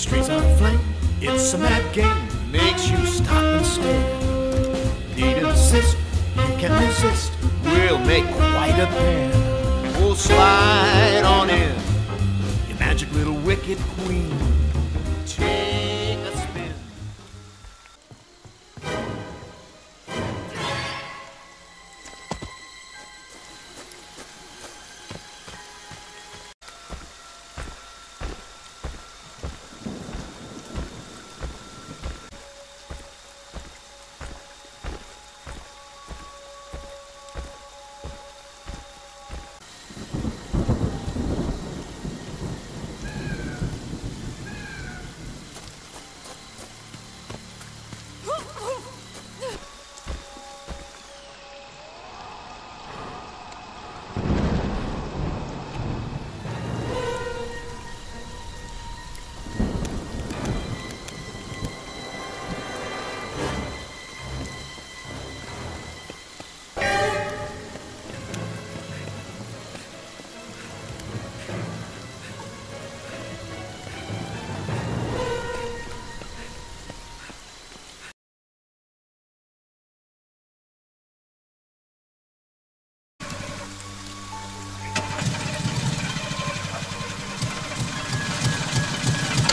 Streets on flame, it's a mad game, makes you stop and stare. Need an assist, you can resist, we'll make quite a pair. We'll slide on in, your magic little wicked queen. Take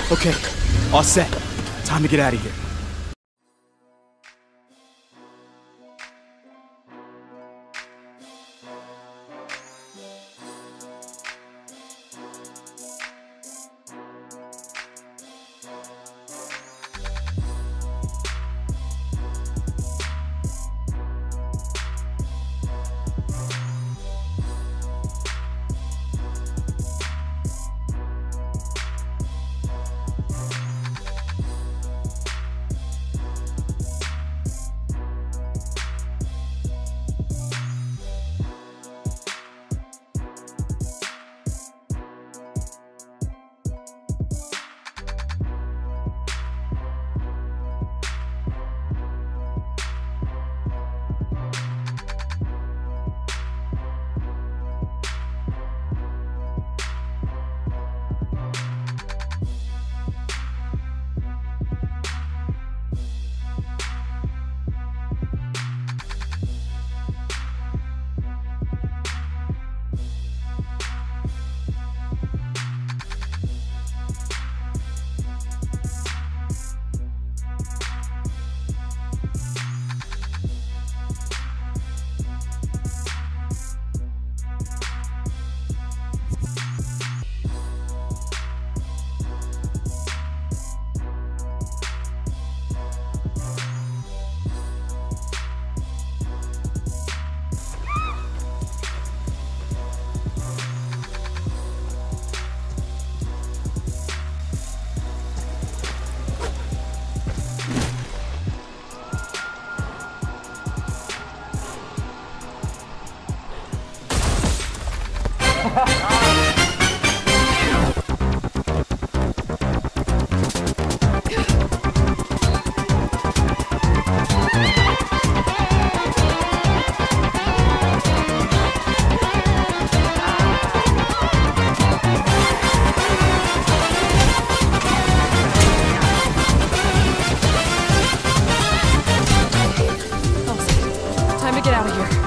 Okay, all set. Time to get out of here. Oh, get out of here.